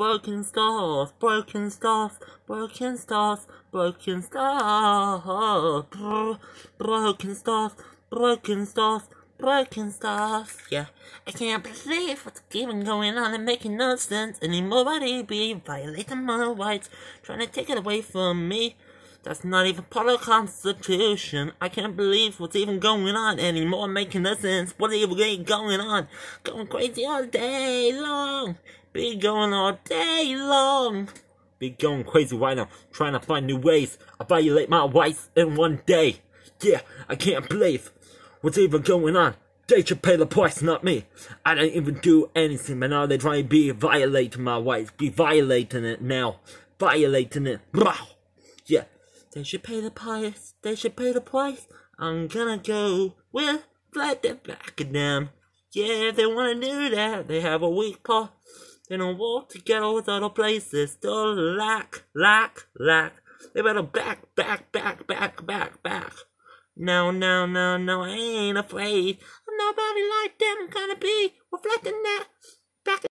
broken stars, broken stars, broken stars, broken bro- broken stars, broken stars, broken stars. Yeah, I can't believe what's even going on and making no sense anymore. Nobody be violating my rights, trying to take it away from me. That's not even part of the Constitution. I can't believe what's even going on anymore, making no sense. What's even going on? Going crazy all day long. Be going all day long. Be going crazy right now, trying to find new ways. I violate my rights in one day. Yeah, I can't believe what's even going on. They should pay the price, not me. I didn't even do anything, but now they try to be violating my rights. Be violating it now. Violating it. Yeah. They should pay the price. They should pay the price. I'm gonna go with flat the back of them. Yeah, they wanna do that, they have a weak paw. They don't walk together with other places. Still lack, lack, lack. They better back, back, back, back, back, back. No, no, no, no, I ain't afraid. Nobody like them gonna be reflecting that.